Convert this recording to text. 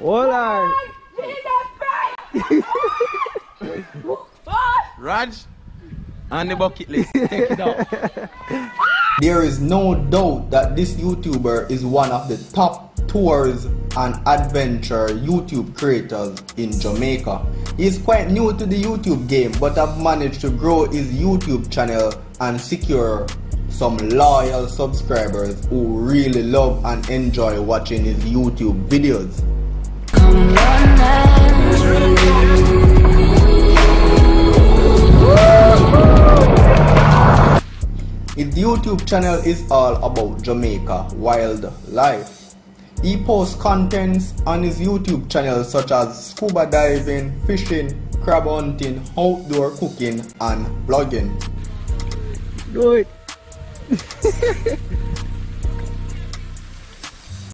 Hold on. Raj, on the bucket list, take it out. There is no doubt that this YouTuber is one of the top tours and adventure YouTube creators in Jamaica. He's quite new to the YouTube game but have managed to grow his YouTube channel and secure some loyal subscribers who really love and enjoy watching his YouTube videos. His YouTube channel is all about Jamaica wildlife. He posts contents on his YouTube channel such as scuba diving, fishing, crab hunting, outdoor cooking, and vlogging. Do it.